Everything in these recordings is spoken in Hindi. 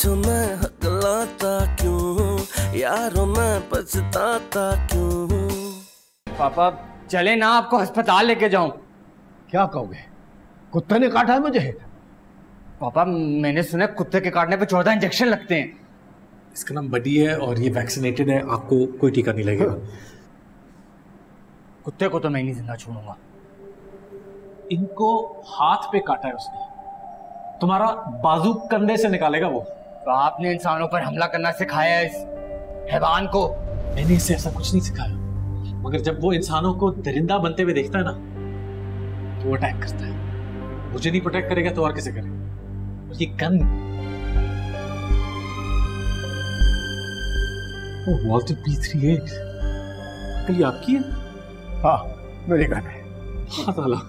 पूछो मैं हकलाता क्यों? यारों मैं पछताता क्यों? पापा चले ना आपको अस्पताल लेके जाऊँ। क्या कहोगे? कुत्ते ने काटा है मुझे? पापा मैंने सुना कुत्ते के काटने पे चौदह इंजेक्शन लगते हैं। इसका नाम बडी है और ये वैक्सीनेटेड है आपको कोई टीका नहीं लगेगा। कुत्ते को तो मैं नहीं ज़िंदा छोड़ूँगा। इनको हाथ पे काटा है उसने। तुम्हारा बाजू कंधे से निकालेगा वो। तो आपने इंसानों पर हमला करना सिखाया है इस हैवान को। मैंने इसे ऐसा कुछ नहीं सिखाया। मगर जब वो इंसानों को दरिंदा बनते हुए देखता है ना तो वो अटैक करता है। मुझे नहीं प्रोटेक्ट करेगा तो और किसे करेगा? और ये गन। वो वॉल्टर पी थ्री एट कल ये आपकी है? हाँ मेरी गन है। हाँ साला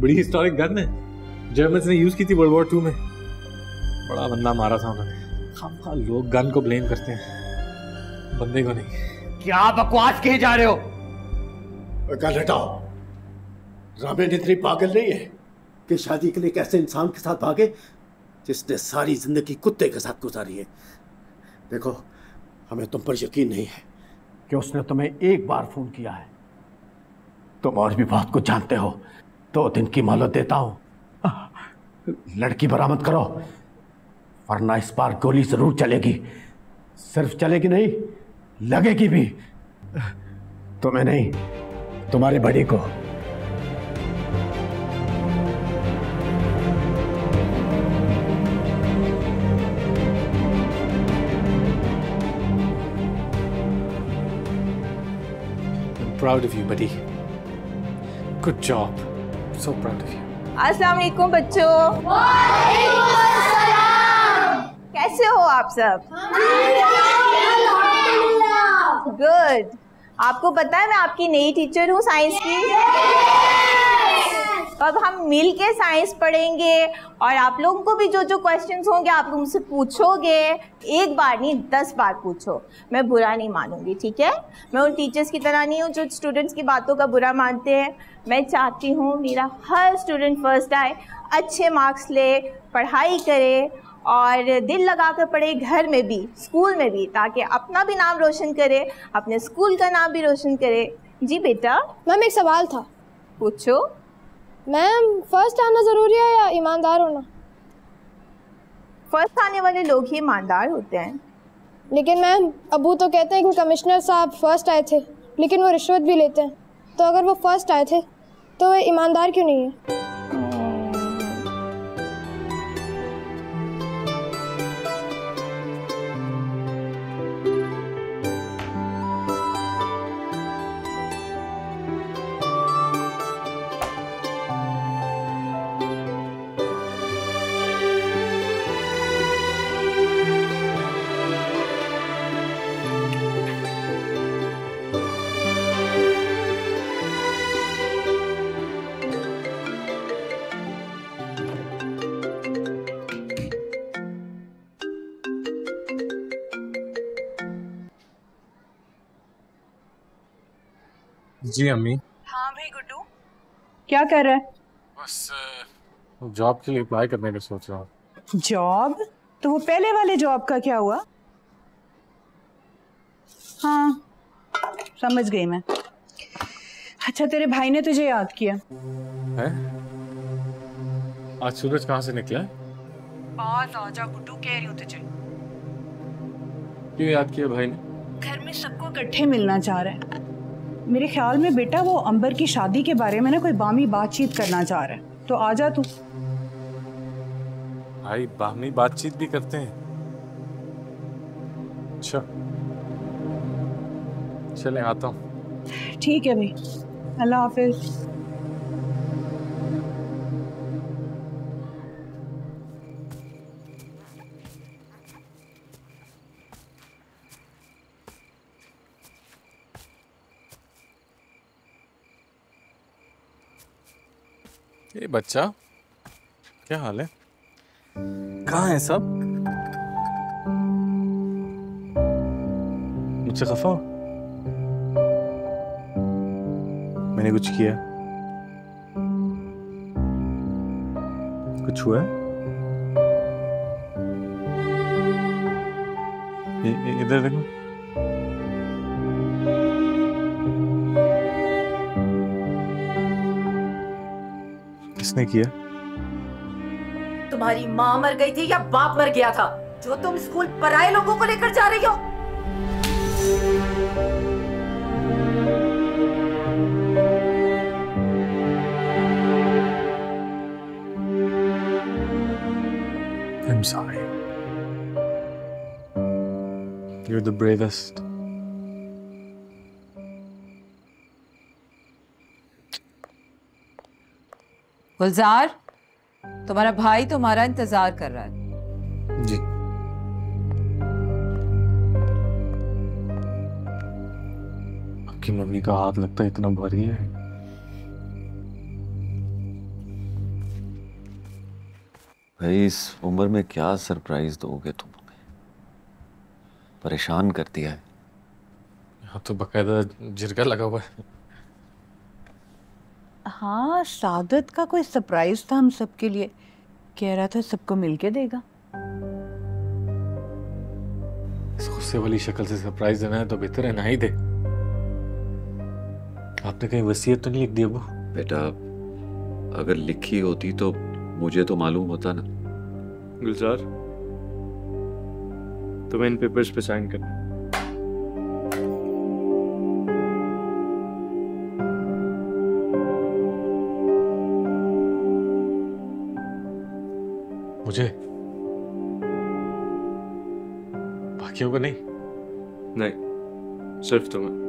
बड़ी हिस्टोरिक गन है। जर्मन्स ने यूज़ की थी वर्ल्ड वॉर टू में। बड़ा बंदा मारा था उन्होंने। हम लोग गन को ब्लेम करते हैं। बंदे को नहीं। क्या बकवास कहे जा रहे हो? गन हटाओ। रामेन इतनी पागल नहीं है कि शादी के लिए एक ऐसे इंसान के साथ भागे जिसने सारी ज़िंदगी कुत्ते के साथ गुजारी है। देखो हमें तुम पर यकीन नहीं है कि उसने तुम्हें एक बार फ़ोन किया है। तुम और भी बहुत कुछ जानते हो। दो तो दिन की मोहलत देता हूँ। लड़की बरामद करो। वरना इस बार गोली ज़रूर चलेगी सिर्फ़ चलेगी नहीं लगेगी भी तुम्हें नहीं तुम्हारे बड़ी को I'm proud of you, buddy. Good job. So proud of you. अस्सलाम वालेकुम बच्चों कैसे हो आप सब? गुड आपको पता है मैं आपकी नई टीचर हूँ साइंस की? अब हम मिल के साइंस पढ़ेंगे और आप लोगों को भी जो जो क्वेश्चंस होंगे आप लोग मुझसे पूछोगे। एक बार नहीं दस बार पूछो। मैं बुरा नहीं मानूँगी ठीक है? मैं उन टीचर्स की तरह नहीं हूँ जो स्टूडेंट्स की बातों का बुरा मानते हैं। मैं चाहती हूँ मेरा हर स्टूडेंट फ़र्स्ट आए अच्छे मार्क्स ले पढ़ाई करे और दिल लगा कर पढ़े घर में भी स्कूल में भी ताकि अपना भी नाम रोशन करे अपने स्कूल का नाम भी रोशन करे। जी बेटा? मैम एक सवाल था। पूछो। मैम फ़र्स्ट आना ज़रूरी है या ईमानदार होना? फ़र्स्ट आने वाले लोग ही ईमानदार होते हैं। लेकिन मैम अबू तो कहते हैं कि कमिश्नर साहब फ़र्स्ट आए थे लेकिन वो रिश्वत भी लेते हैं। तो अगर वो फ़र्स्ट आए थे तो वो ईमानदार क्यों नहीं है? जी अम्मी। हाँ भाई गुड्डू। क्या कर रहा है? बस जॉब के लिए अप्लाई करने का सोच रहा हूँ। जॉब? तो वो पहले वाले जॉब का क्या हुआ? हाँ समझ गई मैं। अच्छा तेरे भाई ने तुझे याद किया? है? आज सूरज कहाँ से निकला है? पास आ जा गुड्डू कह रही हूँ तुझे। क्यों याद किया भाई ने? घर में सबको इकट्ठे मिलना चाह रहा है। मेरे ख्याल में बेटा वो अंबर की शादी के बारे में ना कोई बामी बातचीत करना चाह रहा है। तो आ जा तू। भाई बामी बातचीत भी करते हैं। अच्छा। चले आता हूँ। ठीक है भाई। अल्लाह हाफिज। बच्चा? क्या हाल है? कहाँ है सब? मुझसे खफा हो? मैंने कुछ किया कुछ हुआ है? इधर देखो। किसने किया तुम्हारी माँ मर गई थी या बाप मर गया था जो तुम स्कूल पराए लोगों को लेकर जा रही हो I'm sorry. You're the bravest. गुलजार तुम्हारा भाई तुम्हारा इंतज़ार कर रहा है। जी। आपकी मम्मी का हाथ लगता है इतना भारी है। भाई इस उम्र में क्या सरप्राइज़ दोगे तुम हमें? परेशान कर दिया है। यहाँ तो बकायदा जिरका लगा हुआ है। हाँ सादत का कोई सरप्राइज़ था हम सबके लिए। कह रहा था सबको मिलके देगा। इस गुस्से वाली शक्ल से सरप्राइज़ देना है तो बेहतर है ना ही दे। आपने कहीं वसीयत तो नहीं लिख दी अबू? बेटा अगर लिखी होती तो मुझे तो मालूम होता ना। गुलजार तुम्हें इन पेपर्स पे साइन करना बाकियों को नहीं? नहीं सिर्फ़ तुम्हें।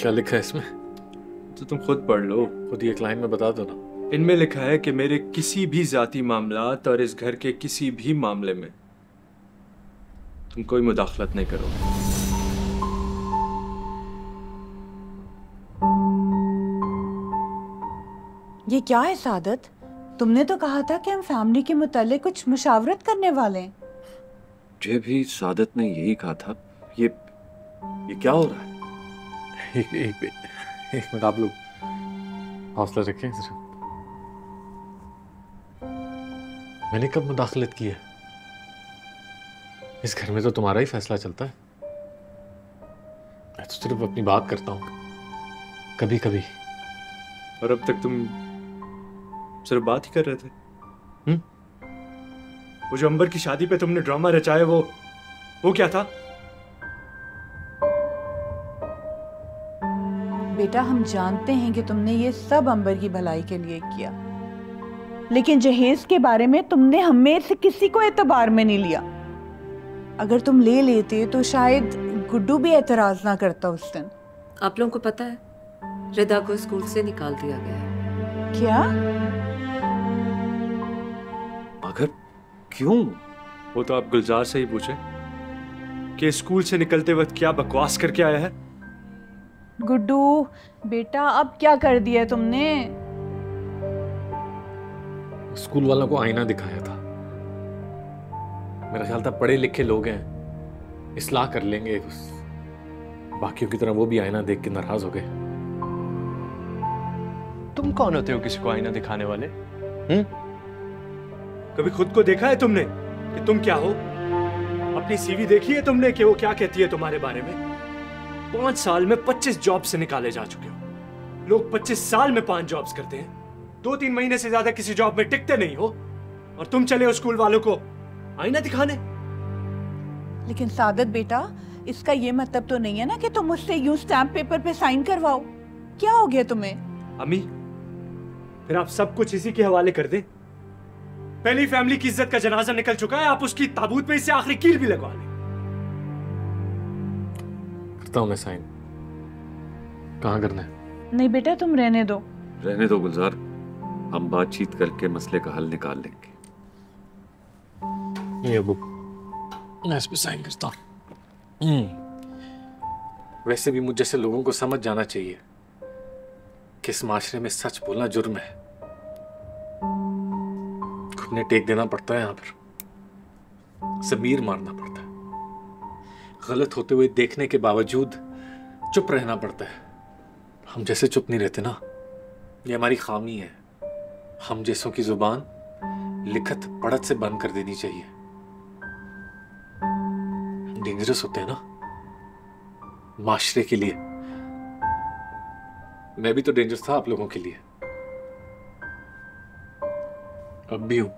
क्या लिखा है इसमें? तो तुम खुद पढ़ लो। खुद ही एक लाइन में बता दो ना। इनमें लिखा है कि मेरे किसी भी जाती मामलात और इस घर के किसी भी मामले में तुम कोई मुदाखलत नहीं करोगे। ये क्या है सादत? तुमने तो कहा था कि हम फैमिली के मुतालिक कुछ मुशावरत करने वाले हैं। मुझे भी सादत ने यही कहा था। ये ये क्या हो रहा है? एक एक एक मिनट आप लोग हौसला रखें जरा। मैंने कब मुदाखलत की है? इस घर में तो तुम्हारा ही फैसला चलता है। मैं तो सिर्फ़ अपनी बात करता हूँ। कभी कभी और अब तक तुम सिर्फ़ बात ही कर रहे थे। हम्म? वो जो अंबर की शादी पे तुमने ड्रामा रचाया वो वो क्या था? बेटा हम जानते हैं कि तुमने ये सब अंबर की भलाई के लिए किया। लेकिन जहेज के बारे में तुमने हमें से किसी को एतबार में नहीं लिया। अगर तुम ले लेते तो शायद गुड्डू भी एतराज़ ना करता उस दिन। आप लोगों को पता है रिदा को स्कूल से निकाल दिया गया है। क्या? मगर क्यों? वो तो आप गुलजार से ही पूछे कि स्कूल से निकलते वक्त क्या बकवास करके आया है? गुड्डू बेटा अब क्या कर दिया तुमने? स्कूल वालों को आईना दिखाया था। मेरा ख्याल था पढ़े लिखे लोग हैं इसलाह कर लेंगे उस बाकियों की तरह वो भी आईना देख के नाराज़ हो गए। तुम कौन होते हो किसी को आईना दिखाने वाले? हम्म कभी खुद को देखा है तुमने कि तुम क्या हो? अपनी सीवी देखी है तुमने कि वो क्या कहती है तुम्हारे बारे में? पाँच साल में पच्चीस जॉब से निकाले जा चुके हो। लोग पच्चीस साल में पाँच जॉब्स करते हैं। दो तीन महीने से ज़्यादा किसी जॉब में टिकते नहीं हो। और तुम चले हो स्कूल वालों को आईना दिखाने। लेकिन सादत बेटा इसका ये मतलब तो नहीं है ना कि तुम मुझसे यूँ स्टैम्प पेपर पे साइन करवाओ। क्या हो गया तुम्हें? अम्मी फिर आप सब कुछ इसी के हवाले कर दें। पहली फैमिली की इज़्ज़त का जनाजा निकल चुका है आप उसकी ताबूत पे इससे आखिरी कील भी लगवा लें। करता हूँ मैं साइन। कहाँ करना है? नहीं बेटा तुम रहने दो। रहने दो गुलजार। हम बातचीत करके मसले का हल निकाल लेंगे। ये बुक मैं इस पे साइन करता हूँ। वैसे भी मुझ जैसे लोगों को समझ जाना चाहिए। कि इस माशरे में सच बोलना जुर्म है। घुटने टेक देना पड़ता है यहाँ पर। जमीर मारना पड़ता है। गलत होते हुए देखने के बावजूद चुप रहना पड़ता है। हम जैसे चुप नहीं रहते ना। ये हमारी खामी है। हम जैसों की ज़ुबान लिखत पढ़त से बंद कर देनी चाहिए। डेंजरस होते हैं ना। माशरे के लिए। मैं भी तो डेंजरस था आप लोगों के लिए। अब भी हूँ।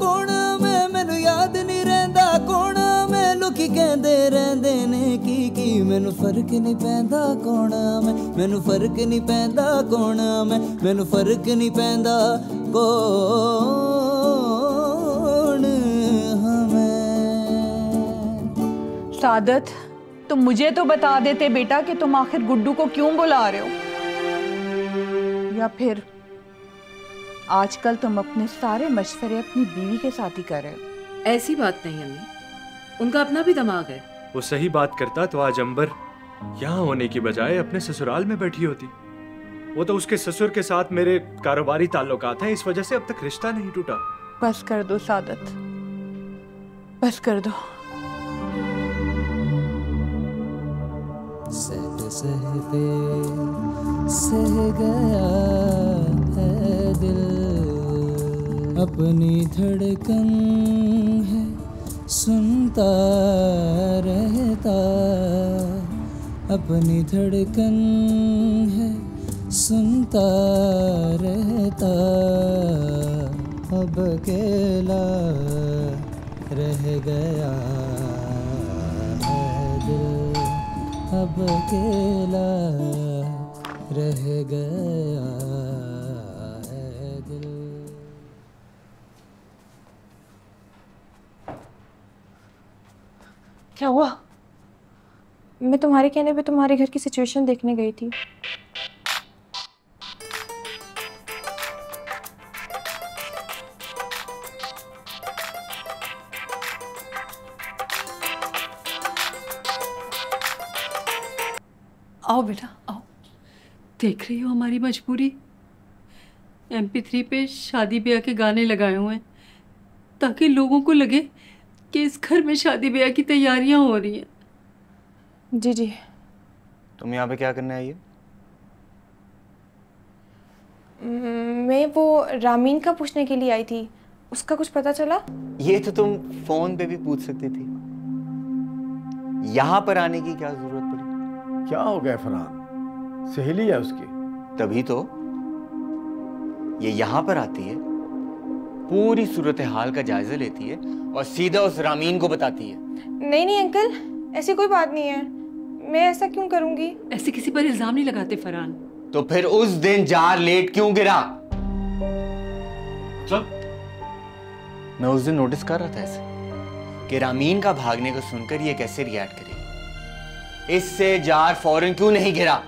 ਕੌਣ ਮੈਂ ਮੈਨੂੰ ਯਾਦ ਨਹੀਂ ਰਹਿੰਦਾ ਕੌਣ ਮੈਂ ਲੋਕੀ ਕਹਿੰਦੇ ਰਹਿੰਦੇ ਨੇ ਕੀ ਕੀ ਮੈਨੂੰ ਫਰਕ ਨਹੀਂ ਪੈਂਦਾ ਕੌਣ ਮੈਂ ਮੈਨੂੰ ਫਰਕ ਨਹੀਂ ਪੈਂਦਾ ਕੌਣ ਮੈਂ ਮੈਨੂੰ ਫਰਕ ਨਹੀਂ ਪੈਂਦਾ कौन सादत तुम मुझे तो बता देते बेटा कि तुम आखिर गुड्डू को क्यों बुला रहे हो या फिर आजकल तुम अपने सारे मशवरे अपनी बीवी के साथ ही कर रहे हो। ऐसी बात नहीं अम्मी। उनका अपना भी दिमाग है। वो सही बात करता तो आज अंबर यहाँ होने की बजाय अपने ससुराल में बैठी होती। वो तो उसके ससुर के साथ मेरे कारोबारी ताल्लुकात हैं इस वजह से अब तक रिश्ता नहीं टूटा। बस कर दो सादत। बस कर दो। सहते सहते सह गया। है दिल अपनी धड़कन है, सुनता रहता। अपनी धड़कन है, सुनता रहता। अब अकेला रह गया अब अकेला रह गया। क्या हुआ? मैं तुम्हारे कहने पे तुम्हारे घर की सिचुएशन देखने गई थी। आओ बेटा, आओ। देख रही हो हमारी मजबूरी? एम पी थ्री पे शादी ब्याह के गाने लगाए हुए हैं, ताकि लोगों को लगे कि इस घर में शादी ब्याह की तैयारियाँ हो रही हैं। जी जी। तुम यहाँ पे क्या करने आई हो? मैं वो रामीन का पूछने के लिए आई थी। उसका कुछ पता चला? ये तो तुम फ़ोन पे भी पूछ सकती थी। यहाँ पर आने की क्या ज़रूरत पड़ी? क्या हो गया फरहान? सहेली है उसकी। तभी तो ये यहाँ पर आती है। पूरी सूरत हाल का जायजा लेती है और सीधा उस रामीन को बताती है। नहीं नहीं अंकल ऐसी कोई बात नहीं है। मैं ऐसा क्यों करूँगी? ऐसे किसी पर इल्ज़ाम नहीं लगाते फरहान। तो फिर उस दिन जार लेट क्यों गिरा? चल। मैं उस दिन नोटिस कर रहा था ऐसे कि रामीन का भागने को सुनकर ये कैसे रिएक्ट करेगी। इससे जार फ़ौरन क्यों नहीं गिरा?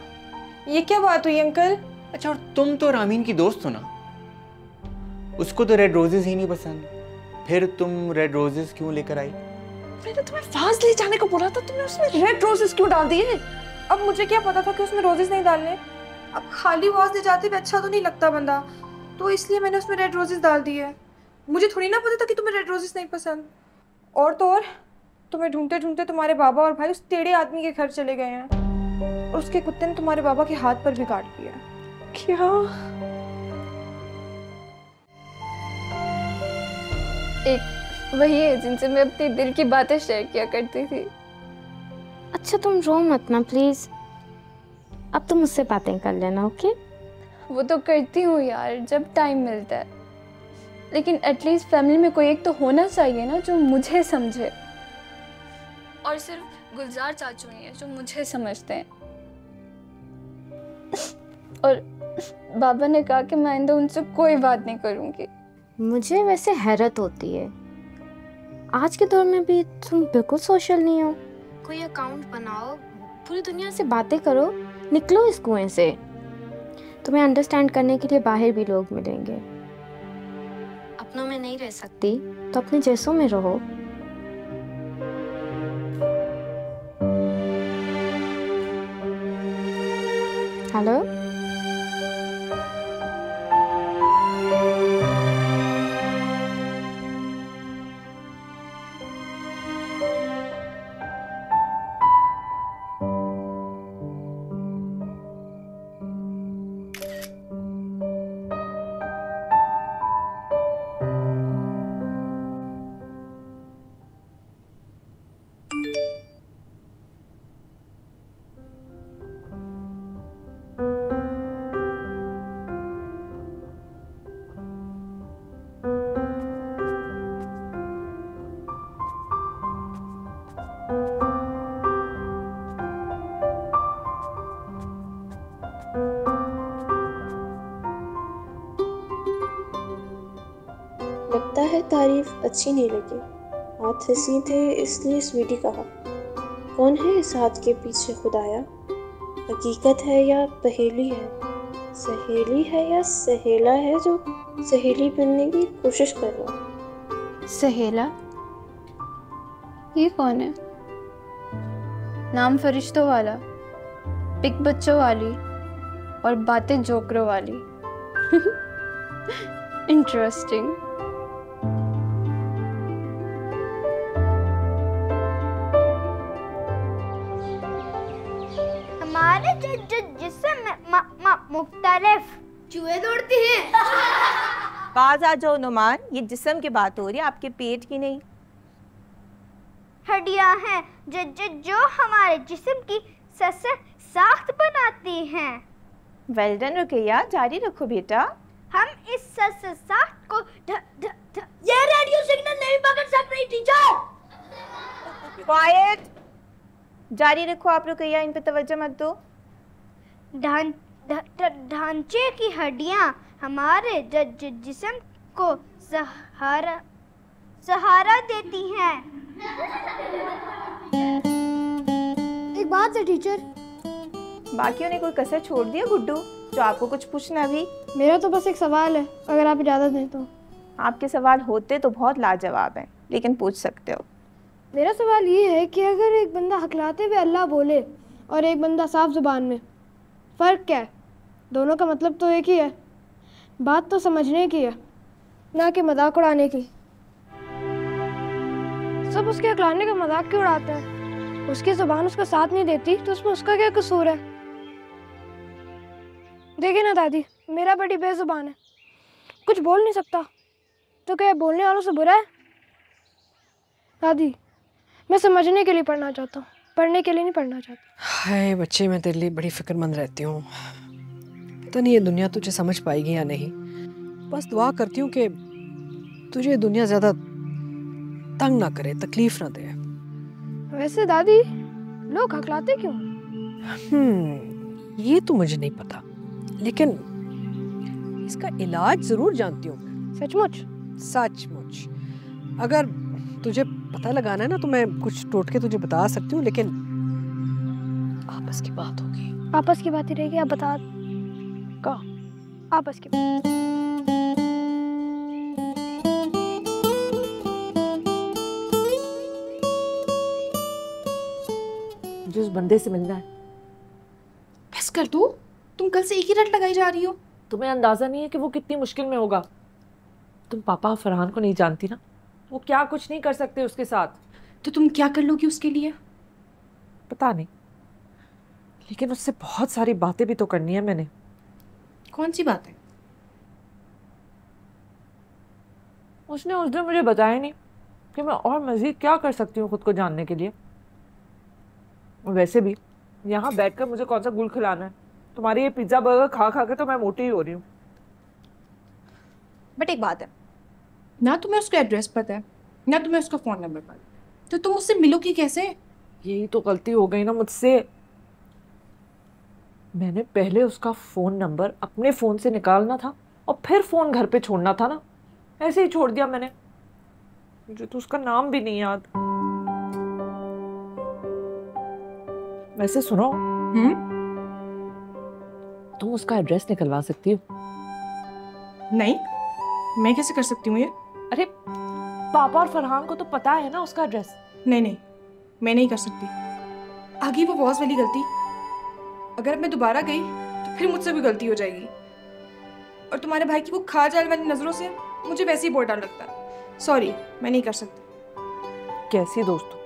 ये क्या बात हुई अंकल? अच्छा और तुम तो रामीन की दोस्त हो ना? उसको तो रेड रोजेस ही नहीं पसंद। फिर तुम रेड रोजेस क्यों लेकर आई? मैंने तुम्हें फाज ले जाने को बोला था तुमने उसमें रेड रोजेस क्यों डाल दिए? अब मुझे क्या पता था कि उसमें रोजेस नहीं डालने। अब खाली वाज ले जाते भी अच्छा तो नहीं लगता बंदा तो इसलिए मैंने उसमें रेड रोजेस डाल दिए। मुझे थोड़ी ना पता था कि तुम्हें रेड रोजेस नहीं पसंद। और तो और तुम्हें ढूंढते ढूंढते तुम्हारे बाबा और भाई उस टेढ़े आदमी के घर चले गए हैं। और उसके कुत्ते ने तुम्हारे बाबा के हाथ पर भी काट लिया क्या? एक वही है जिनसे मैं अपनी दिल की बातें शेयर किया करती थी। अच्छा तुम रो मत ना प्लीज़ अब तुम मुझसे बातें कर लेना ओके वो तो करती हूँ यार जब टाइम मिलता है। लेकिन एटलीस्ट फैमिली में कोई एक तो होना चाहिए ना जो मुझे समझे। और सिर्फ़ गुलजार चाचू ही है जो मुझे समझते हैं। और बाबा ने कहा कि मैं आइंदा उनसे कोई बात नहीं करूँगी। मुझे वैसे हैरत होती है। आज के दौर में भी तुम बिल्कुल सोशल नहीं हो। कोई अकाउंट बनाओ, पूरी दुनिया से बातें करो, निकलो इस कुएँ से। तुम्हें अंडरस्टैंड करने के लिए बाहर भी लोग मिलेंगे। अपनों में नहीं रह सकती तो अपने जैसों में रहो। हेलो तारीफ़ अच्छी नहीं लगी। हाथ हसी थे, इसलिए स्वीटी कहा, कौन है इस हाथ के पीछे खुदाया? हकीकत है या पहेली है? सहेली है या सहेला है जो सहेली बनने की कोशिश कर रहा सहेला? ये कौन है? नाम फरिश्तों वाला पिक बच्चों वाली और बातें जोकरों वाली। इंटरेस्टिंग मुख्तलिफ़ चूहे दौड़ते हैं। बाज आ जाओ नुमान ये जिस्म की बात हो रही है आपके पेट की नहीं। हड्डियाँ हैं ज, ज, जो हमारे जिस्म की सस साख्त बनाती हैं। वेल डन रुकैया जारी रखो बेटा। हम इस सस साख्त को ध, ध, ध, ये रेडियो सिग्नल नहीं पकड़ सक रही टीचर क्वाइट जारी रखो आप रुकैया इन पे तवज्जो मत दो। ढ- ढांचे की हड्डियाँ हमारे जिस्म को सहारा सहारा देती हैं। एक बात है टीचर बाकियों ने कोई कसर छोड़ दिया गुड्डू? जो आपको कुछ पूछना भी। मेरा तो बस एक सवाल है अगर आप इजाज़त दें तो। आपके सवाल होते तो बहुत लाजवाब हैं लेकिन पूछ सकते हो। मेरा सवाल ये है कि अगर एक बंदा हकलाते हुए अल्लाह बोले और एक बंदा साफ़ ज़ुबान में फ़र्क क्या है? दोनों का मतलब तो एक ही है। बात तो समझने की है, ना कि मज़ाक उड़ाने की। सब उसके अकलाने का मज़ाक क्यों उड़ाते हैं? उसकी ज़ुबान उसका साथ नहीं देती तो उसमें उसका क्या कसूर है? देखिए ना दादी, मेरा बड़ी बेजुबान है। कुछ बोल नहीं सकता। तो क्या बोलने वालों से बुरा है? दादी, मैं समझने के लिए पढ़ना चाहता हूँ, पढ़ने के लिए नहीं पढ़ना चाहता। हाय बच्चे, मैं तेरे लिए बड़ी फिक्रमंद रहती हूँ। पता नहीं ये दुनिया तुझे समझ पाएगी या नहीं? बस दुआ करती हूँ कि तुझे दुनिया ज़्यादा तंग ना करे तकलीफ़ ना दे। वैसे दादी लोग हकलाते क्यों? हम्म ये तो मुझे नहीं पता लेकिन इसका इलाज ज़रूर जानती हूँ सचमुच? सचमुच। अगर तुझे पता लगाना है ना तो मैं कुछ टोटके तुझे बता सकती हूँ लेकिन आपस की बात होगी। आपस की बात ही रहेगी आप बता का आपस की जिस बंदे से मिलना है। बस कर दो तुम कल से एक ही रट लगाई जा रही हो। तुम्हें अंदाज़ा नहीं है कि वो कितनी मुश्किल में होगा। तुम पापा फरहान को नहीं जानती ना? वो क्या कुछ नहीं कर सकते उसके साथ। तो तुम क्या कर लोगी उसके लिए? पता नहीं। लेकिन उससे बहुत सारी बातें भी तो करनी है मैंने। कौन सी बात है? उसने उस दिन मुझे बताया नहीं कि मैं और मज़ीद क्या कर सकती हूँ खुद को जानने के लिए। वैसे भी यहाँ बैठकर मुझे कौन सा गुल खिलाना है? तुम्हारी ये पिज़्ज़ा बर्गर खा खा के तो मैं मोटी ही हो रही हूँ। बट एक बात है ना तुम्हें उसका एड्रेस पता है ना तुम्हें उसका फ़ोन नंबर पता तो तुम उससे मिलोगी कैसे? यही तो गलती हो गई ना मुझसे। मैंने पहले उसका फ़ोन नंबर अपने फ़ोन से निकालना था और फिर फ़ोन घर पे छोड़ना था ना। ऐसे ही छोड़ दिया मैंने। मुझे तो उसका नाम भी नहीं याद। वैसे सुनो। तुम उसका एड्रेस निकलवा सकती हो। नहीं मैं कैसे कर सकती हूँ ये? अरे पापा और फरहान को तो पता है ना उसका एड्रेस। नहीं नहीं मैं नहीं कर सकती। आगे वो वॉज़ वाली गलती। अगर मैं दोबारा गई तो फिर मुझसे भी गलती हो जाएगी। और तुम्हारे भाई की वो खा जाल वाली नज़रों से मुझे वैसे ही बहुत डर लगता है। सॉरी मैं नहीं कर सकती। कैसी दोस्त हो?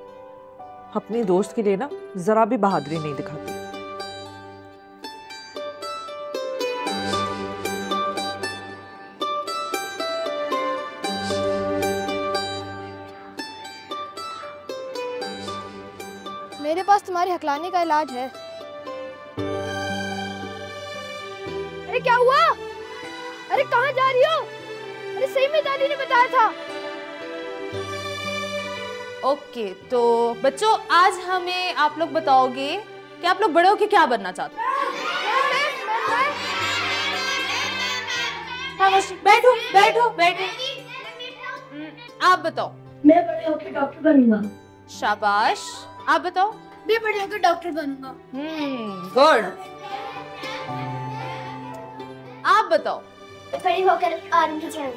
अपनी दोस्त के लिए ना जरा भी बहादुरी नहीं दिखाती। मेरे पास तुम्हारे हकलाने का इलाज है। अरे कहाँ जा रही हो? अरे सही में दादी ने बताया था। ओके तो बच्चों आज हमें आप लोग बताओगे कि आप लोग बड़े होके क्या बनना चाहते हो? बैठो बैठो बैठो। हम्म, आप बताओ। मैं बड़े होकर डॉक्टर बनूँगा। शाबाश आप बताओ। मैं बड़े होकर डॉक्टर बनूँगा। Hmm good. आप बताओ। बड़ी होकर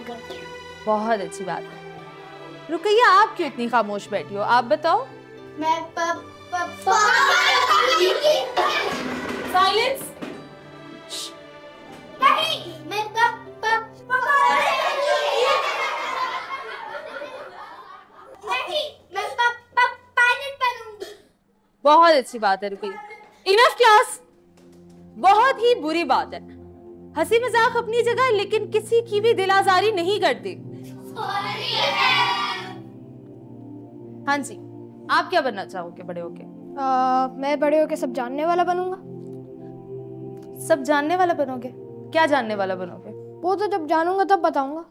करती बहुत अच्छी बात है। रुकैया आप क्यों इतनी खामोश बैठी हो? आप बताओ। मैं साइलेंस। नहीं मैं नहीं मैं पायलट बनूँगी। बहुत अच्छी बात है रुकैया। इनफ क्लास बहुत ही बुरी बात है। हँसी मज़ाक अपनी जगह लेकिन किसी की भी दिल आजारी नहीं करती। हाँ जी आप क्या बनना चाहोगे बड़े होके? आ, मैं बड़े होकर सब जानने वाला बनूँगा। सब जानने वाला बनोगे? क्या जानने वाला बनोगे? वो तो जब जानूँगा तब बताऊँगा।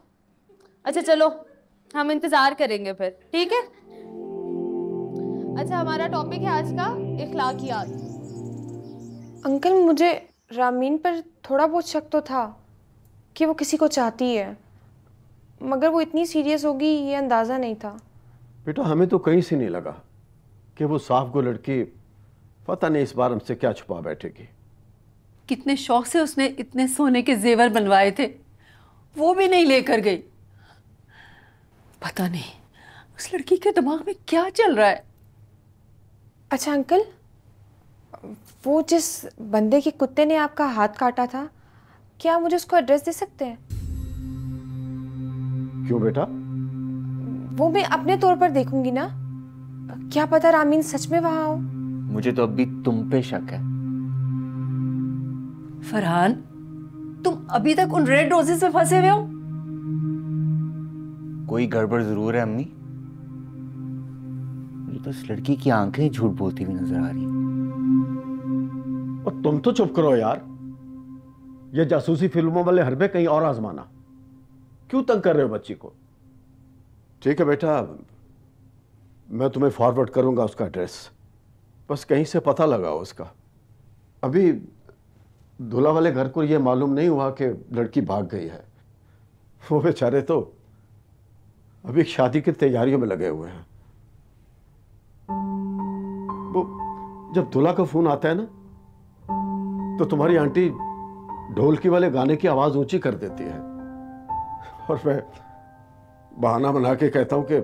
अच्छा चलो हम इंतज़ार करेंगे फिर ठीक है? अच्छा हमारा टॉपिक है आज का इखलाकियात अंकल मुझे रामीन पर थोड़ा बहुत शक तो था कि वो किसी को चाहती है मगर वो इतनी सीरियस होगी ये अंदाज़ा नहीं था। बेटा हमें तो कहीं से नहीं लगा कि वो साफ़ को लड़की पता नहीं इस बार हमसे क्या छुपा बैठेगी। कितने शौक से उसने इतने सोने के जेवर बनवाए थे वो भी नहीं लेकर गई। पता नहीं उस लड़की के दिमाग में क्या चल रहा है? अच्छा अंकल? वो जिस बंदे के कुत्ते ने आपका हाथ काटा था क्या आप मुझे उसको एड्रेस दे सकते हैं? क्यों बेटा? वो मैं अपने तौर पर देखूँगी ना। क्या पता रामीन सच में वहाँ हो? मुझे तो अभी तुम पे शक है। फरहान तुम अभी तक उन रेड रोजेस में फंसे हुए हो? कोई गड़बड़ ज़रूर है अम्मी। मुझे तो इस लड़की की आँखें झूठ बोलती हुई नज़र आ रही हैं। तुम तो चुप करो यार। ये जासूसी फ़िल्मों वाले हरबे कहीं और आजमाना। क्यों तंग कर रहे हो बच्ची को? ठीक है बेटा, मैं तुम्हें फॉरवर्ड करूँगा उसका एड्रेस बस कहीं से पता लगाओ उसका। अभी दूल्हा वाले घर को यह मालूम नहीं हुआ कि लड़की भाग गई है। वो बेचारे तो अभी शादी की तैयारियों में लगे हुए हैं। वो जब दूल्हा का फ़ोन आता है ना तो तुम्हारी आंटी ढोलकी वाले गाने की आवाज़ ऊँची कर देती है। और मैं बहाना बना के कहता हूँ कि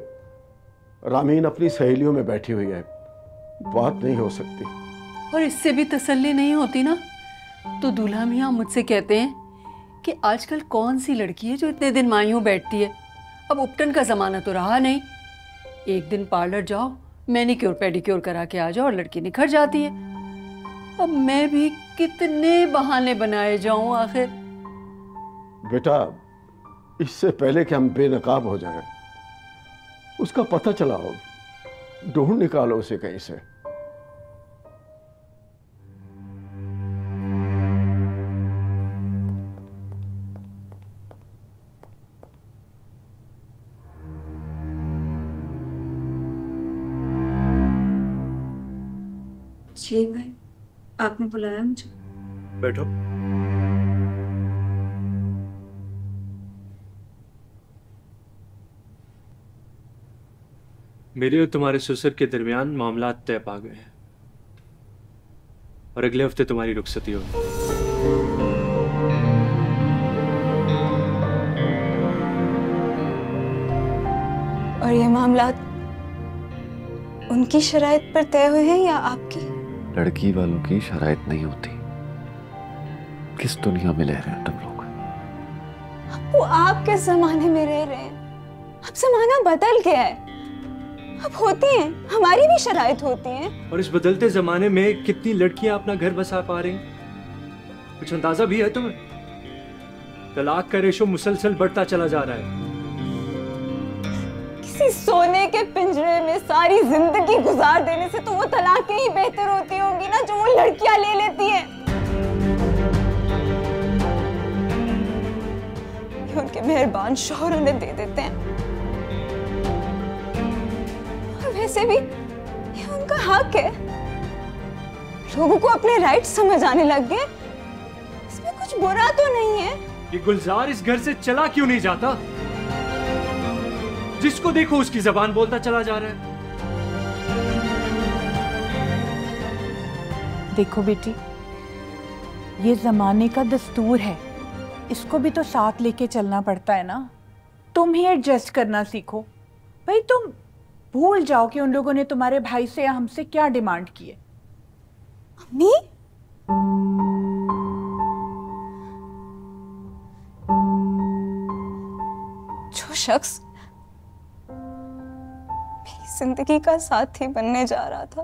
रामीन अपनी सहेलियों में बैठी हुई है। बात नहीं हो सकती। और इससे भी तसल्ली नहीं होती ना? तो दूल्हा मियाँ मुझसे कहते हैं कि आजकल कौन सी लड़की है जो इतने दिन मायूं बैठती है? अब उपटन का ज़माना तो रहा नहीं। एक दिन पार्लर जाओ, मैनिक्योर, पेडिक्योर करा के आ जाओ और लड़की निखर जाती है। अब मैं भी कितने बहाने बनाए जाऊँ आखिर? बेटा इससे पहले कि हम बेनकाब हो जाएँ, उसका पता चलाओ ढूंढ निकालो उसे कहीं से। आपने बुलाया मुझे। बैठो। मेरे और तुम्हारे ससुर के दरमियान मामला तय पा गए हैं। और अगले हफ़्ते तुम्हारी रुखसती होगी। और ये मामला उनकी शराइत पर तय हुए हैं या आपकी? लड़की वालों की शराइत नहीं होती। किस दुनिया में रह रहे हैं तुम लोग? वो आप किस जमाने में रह रहे हैं। अब जमाना बदल गया है। अब होती हैं हमारी भी शराइत होती हैं। और इस बदलते जमाने में कितनी लड़कियाँ अपना घर बसा पा रही कुछ अंदाज़ा भी है तुम्हें? तलाक का रेशो मुसलसल बढ़ता चला जा रहा है। किसी सोने के पिंजरे में सारी ज़िंदगी गुजार देने से तो वो तलाकें ही बेहतर होती होंगी ना जो वो लड़कियाँ ले लेती हैं। ये उनके मेहरबान शौहर उन्हें दे देते हैं। और वैसे भी ये उनका हक है। लोगों को अपने राइट समझ आने लग गए। इसमें कुछ बुरा तो नहीं है। ये गुलजार इस घर से चला क्यों नहीं जाता? जिसको देखो उसकी जबान बोलता चला जा रहा है। देखो बेटी ये जमाने का दस्तूर है। इसको भी तो साथ लेके चलना पड़ता है ना। तुम ही एडजस्ट करना सीखो। भाई तुम भूल जाओ कि उन लोगों ने तुम्हारे भाई से या हमसे क्या डिमांड की है अम्मी? जो शख्स ज़िंदगी का साथी बनने जा रहा था।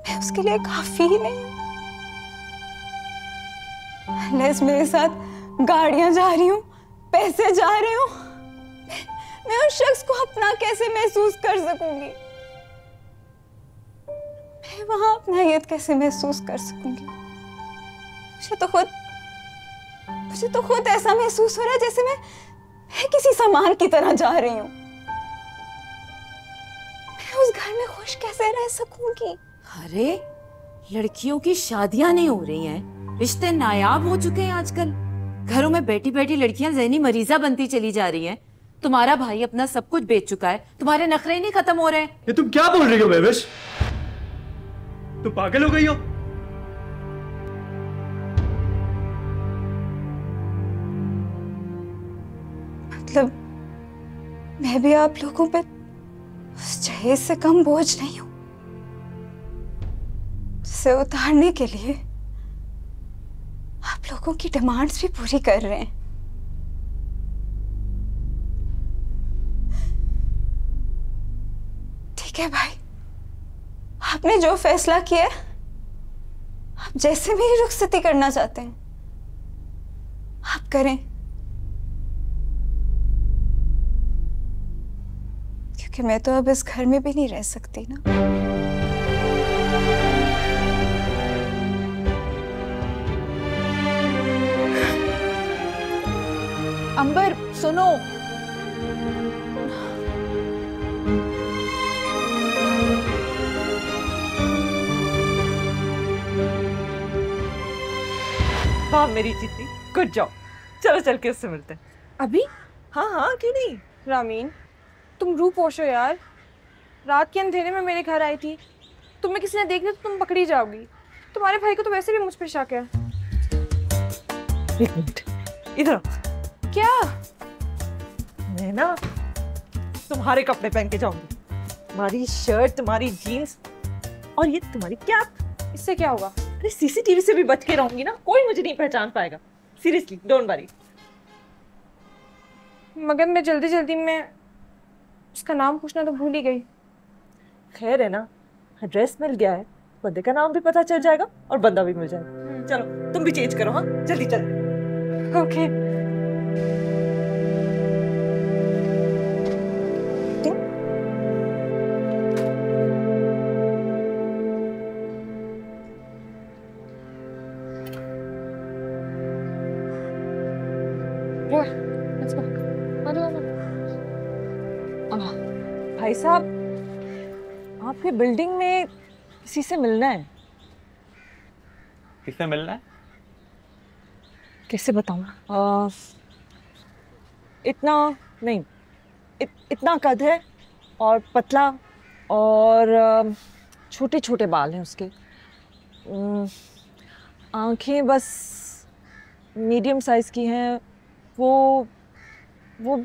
मैं उसके लिए काफ़ी नहीं। अनलेस मेरे साथ गाड़ियाँ जा रही हूँ पैसे जा रहे हो। मैं, उस शख्स को अपना कैसे महसूस कर सकूँगी? मैं वहाँ अपनायत कैसे महसूस कर सकूँगी? मुझे तो खुद मुझे तो खुद ऐसा महसूस हो रहा है जैसे मैं मैं किसी सामान की तरह जा रही हूँ। मैं उस घर में खुश कैसे रह सकूँगी? अरे लड़कियों की शादियाँ नहीं हो रही हैं। रिश्ते नायाब हो चुके हैं आजकल। घरों में बैठी बैठी लड़कियाँ जहनी मरीजा बनती चली जा रही हैं। तुम्हारा भाई अपना सब कुछ बेच चुका है। तुम्हारे नखरे नहीं खत्म हो रहे हैं। ये तुम क्या बोल रही हो बेबिश तुम पागल हो गई हो? मतलब मैं भी आप लोगों पे उस जहेज से कम बोझ नहीं हूँ। जिसे उतारने के लिए आप लोगों की डिमांड्स भी पूरी कर रहे हैं। ठीक है भाई, आपने जो फैसला किया आप जैसे मेरी रुखसती करना चाहते हैं, आप करें। क्योंकि मैं तो अब इस घर में भी नहीं रह सकती ना। अंबर सुनो। हाँ मेरी चिट्टी गुड जॉब। चलो चल के उससे मिलते हैं। अभी? हाँ हाँ क्यों नहीं? रामीन? तुम रूप पोशो यार। रात के अंधेरे में मेरे घर आई थी। तुम्हें किसी ने देख लिया तो तुम पकड़ी जाओगी। तुम्हारे भाई को तो वैसे भी मुझ पर शक है। एक मिनट। इधर क्या? मैं ना तुम्हारे कपड़े पहन के जाऊँगी। तुम्हारी शर्ट तुम्हारी जीन्स और ये तुम्हारी कैप इससे क्या होगा? अरे सीसीटीवी से भी बच के रहूँगी ना कोई मुझे नहीं पहचान पाएगा। सीरियसली डोंट वरी मगर मैं जल्दी जल्दी में उसका नाम पूछना तो भूल ही गई। खैर है ना एड्रेस मिल गया है। बंदे का नाम भी पता चल जाएगा और बंदा भी मिल जाएगा। चलो तुम भी चेंज करो हाँ? जल्दी चल। ओके Let's आपके बिल्डिंग में किसी से मिलना है। किससे मिलना है? कैसे बताऊँ? इतना नहीं इत, इतना कद है और पतला और छोटे छोटे बाल हैं उसके। आँखें बस मीडियम साइज़ की हैं। वो वो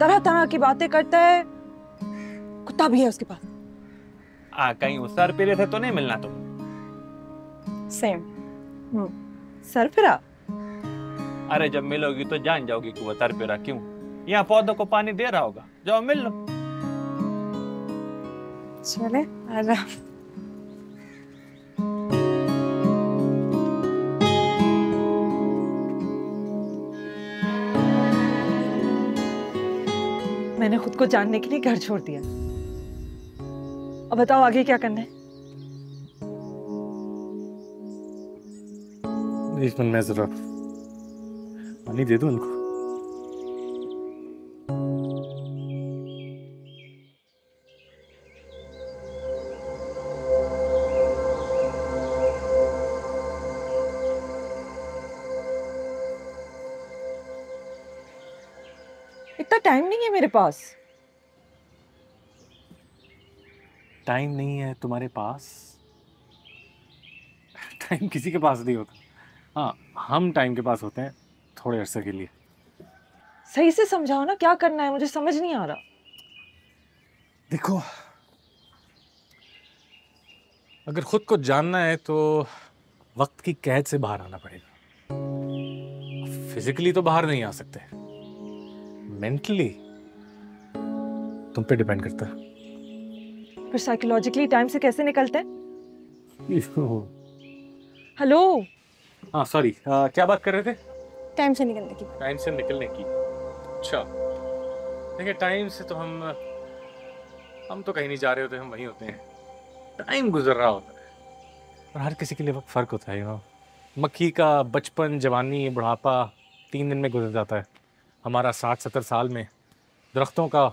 तरह तरह की बातें करता है। कुत्ता भी है उसके पास। आ कहीं उस सर पे से तो नहीं मिलना तुम? सेम सर फिरा अरे जब मिलोगी तो जान जाओगी कि वो तर पेरा क्यों? यहाँ पौधों को पानी दे रहा होगा। जाओ मिल लो। चले आजा मैंने खुद को जानने के लिए घर छोड़ दिया। अब बताओ आगे क्या करना है? इसमें मैं जरा पानी दे दूँ उनको इतना टाइम नहीं है मेरे पास। टाइम नहीं है तुम्हारे पास? टाइम किसी के पास नहीं होता। हाँ हम टाइम के पास होते हैं थोड़े अरसे के लिए। सही से समझाओ ना क्या करना है? मुझे समझ नहीं आ रहा। देखो अगर खुद को जानना है तो वक्त की कैद से बाहर आना पड़ेगा। फिजिकली तो बाहर नहीं आ सकते। मेंटली तुम पे डिपेंड करता है। फिर साइकोलॉजिकली टाइम से कैसे निकलते हैं? हेलो हाँ सॉरी क्या बात कर रहे थे? टाइम से निकलने की टाइम से निकलने की। अच्छा। देखिए टाइम से तो हम हम तो कहीं नहीं जा रहे होते हम वहीं होते हैं। टाइम गुजर रहा होता है। और हर किसी के लिए वक्त फ़र्क होता है यू नो मक्खी का बचपन जवानी बुढ़ापा तीन दिन में गुजर जाता है। हमारा साठ सत्तर साल में दरख्तों का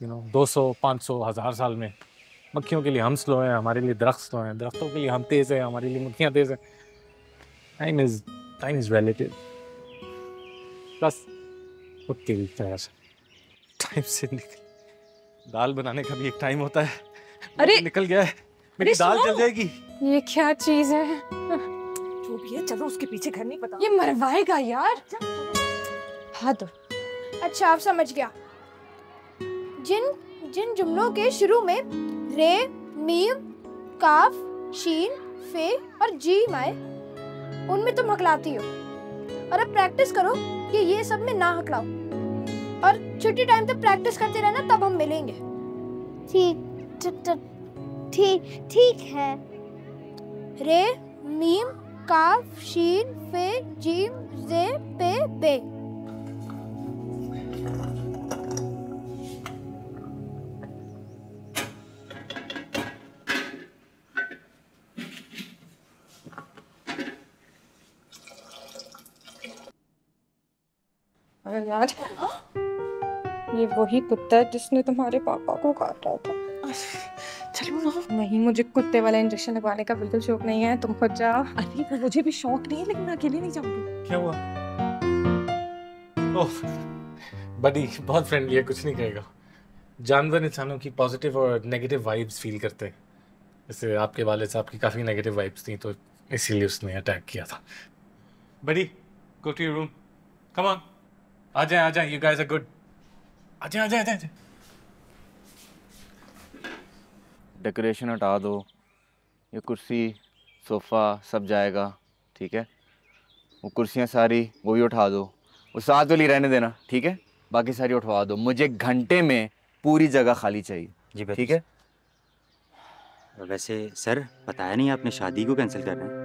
यू नो दो सौ पाँच सौ हज़ार साल में। मक्खियों के लिए हम स्लो हैं हमारे लिए दरख्त स्लो हैं दरख्तों के लिए हम तेज़ हैं हमारे लिए मक्खियाँ तेज़ हैं। Time is time is relative plus खुद के टाइम से निकल दाल बनाने का भी एक टाइम होता है। अरे निकल गया है। मेरी दाल। जल जाएगी। ये क्या चीज़ है? जो भी है चलो उसके पीछे घर नहीं पता। ये मरवाएगा यार। हाँ। तो अच्छा आप समझ गया। जिन जिन जुमलों के शुरू में रे मीम काफ शीन फे और जीम आए उनमें तुम हकलाती हो। और अब प्रैक्टिस करो कि ये सब में ना हकलाओ। और छुट्टी टाइम तक प्रैक्टिस करते रहना तब हम मिलेंगे। ठीक ठीक ठीक है। रे मीम काफ शीन फे जीम जे पे बे। यार ये वही कुत्ता है जिसने तुम्हारे पापा को काटा था। चलो ना नहीं मुझे कुत्ते वाला इंजेक्शन लगवाने का बिल्कुल शौक नहीं है तुम खुद जाओ। अरे मुझे भी शौक नहीं है लेकिन मैं अकेले नहीं जाऊँगी। क्या हुआ? ओह बडी बहुत फ्रेंडली है कुछ नहीं कहेगा। जानवर इंसानों की पॉजिटिव और नेगेटिव वाइब्स फील करते हैं। जैसे आपके वाले साहब की काफ़ी नेगेटिव वाइब्स थी तो इसीलिए उसने अटैक किया था। Buddy go to your room come on आ जाए आ जाए यू गाइस आर गुड आ जाए आ जाए आ जाए डेकोरेशन हटा दो। ये कुर्सी सोफ़ा सब जाएगा ठीक है? वो कुर्सियाँ सारी वो भी उठा दो। वो साथ वाली रहने देना ठीक है? बाकी सारी उठवा दो। मुझे घंटे में पूरी जगह खाली चाहिए जी ठीक है? वैसे सर बताया नहीं आपने शादी को कैंसिल कर रहे हैं?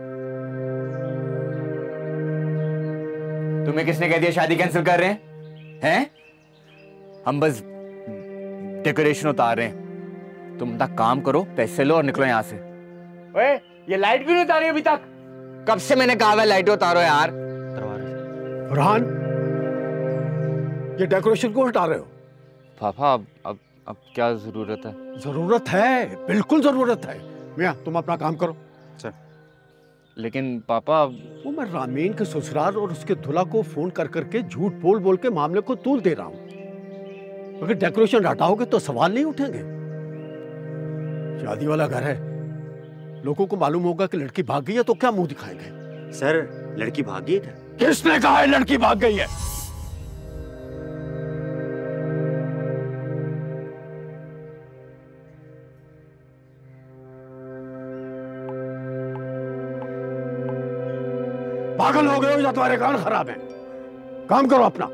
तुम्हें किसने कह दिया शादी कैंसिल कर रहे हैं? हैं? हम बस डेकोरेशन उतार रहे हैं। तुम अपना काम करो पैसे लो और निकलो यहाँ से। ओए ये लाइट क्यों नहीं उतारी अभी तक? कब से मैंने कहा है लाइट उतारो यार? फरहान ये डेकोरेशन क्यों हटा रहे हो? पापा अब अब अब क्या ज़रूरत है? ज़रूरत है बिल्कुल ज़रूरत है। मियाँ तुम अपना काम करो। सर। लेकिन पापा वो मैं रामीन के ससुराल और उसके धुला को फ़ोन कर करके झूठ बोल बोल के मामले को तूल दे रहा हूँ। अगर डेकोरेशन हटाओगे तो सवाल नहीं उठेंगे। शादी वाला घर है। लोगों को मालूम होगा कि लड़की भाग गई है तो क्या मुँह दिखाएँगे? सर लड़की भाग गई है किसने कहा है लड़की भाग गई है? पागल हो गए हो या तुम्हारे कान खराब है? काम करो अपना।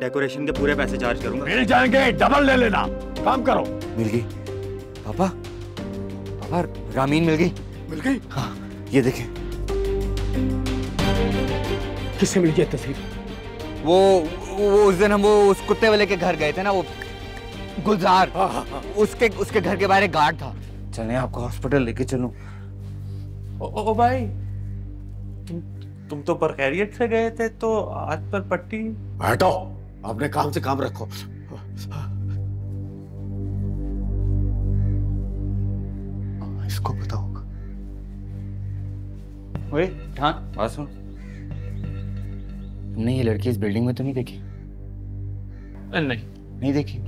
डेकोरेशन के पूरे पैसे चार्ज करूँगा। मिल जाएँगे डबल ले लेना। काम करो। मिल गई। पापा? पापा रामीन मिल गई। मिल गई? हाँ ये देखें। किससे मिल गई तस्वीर? वो वो उस दिन हम वो उस कुत्ते वाले के घर गए थे ना वो गुलजार। उसके उसके घर के बाहर एक गार्ड था। चले आपको हॉस्पिटल लेके चलूँ। ओ, ओ भाई तुम, तुम तो पर खैरियत से गए थे तो हाथ पर पट्टी बैठो अपने काम से काम रखो। इसको पता होगा ओए हाँ बात सुन। तुमने ये लड़की इस बिल्डिंग में तो नहीं देखी? नहीं। नहीं देखी?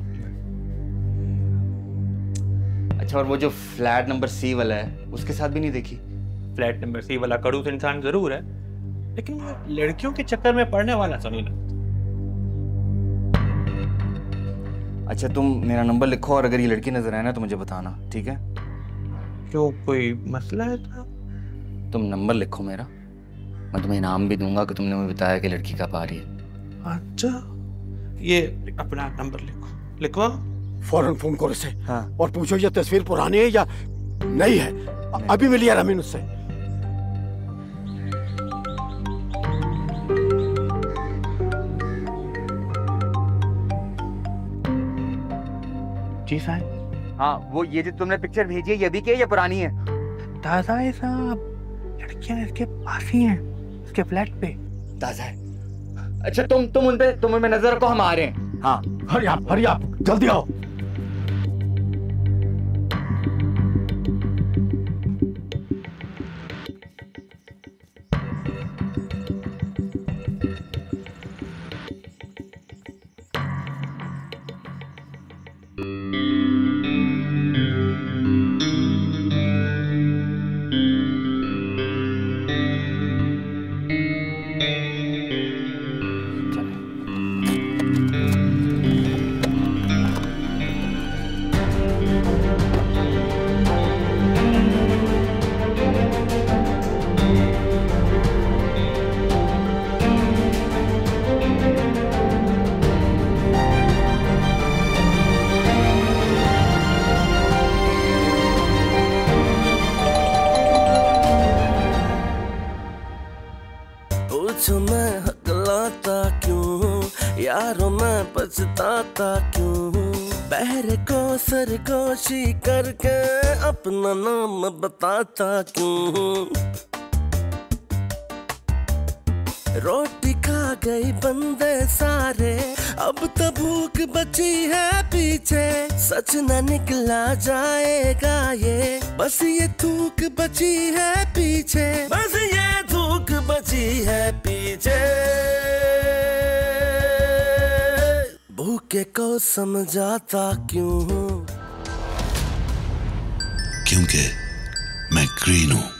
अच्छा और वो जो फ्लैट नंबर सी वाला है उसके साथ भी नहीं देखी? फ्लैट नंबर सी वाला कड़ूस इंसान ज़रूर है लेकिन वो लड़कियों के चक्कर में पड़ने वाला तो नहीं लगता। अच्छा तुम मेरा नंबर लिखो और अगर ये लड़की नज़र आए ना तो मुझे बताना ठीक है? क्यों कोई मसला है था तुम नंबर लिखो मेरा मैं तुम्हें इनाम भी दूँगा कि तुमने मुझे बताया कि लड़की कब आ रही है। अच्छा ये अपना नंबर लिखो लिखवा फ़ौरन फ़ोन करो इसे हाँ। और पूछो ये तस्वीर पुरानी है या नई है? नहीं। अभी मिली है रमीन उससे। जी है हाँ वो ये जो तुमने पिक्चर भेजी है ये भी क्या या पुरानी है? ताज़ा है साहब। लड़कियाँ इसके पास ही हैं इसके फ्लैट पे। ताज़ा है। अच्छा तुम तुम उन पे तुम उनमें नज़र रखो हम आ रहे हैं। हाँ हरी आप हरी आप जल्दी आओ। सरगोशी करके अपना नाम बताता क्यों? रोटी खा गई बंदे सारे, अब तो भूख बची है पीछे। सच न निकला जाएगा ये, बस ये थूक बची है पीछे। बस ये थूक बची है पीछे। भूखे को समझाता क्यों क्योंकि मैं ग्रीन हूँ।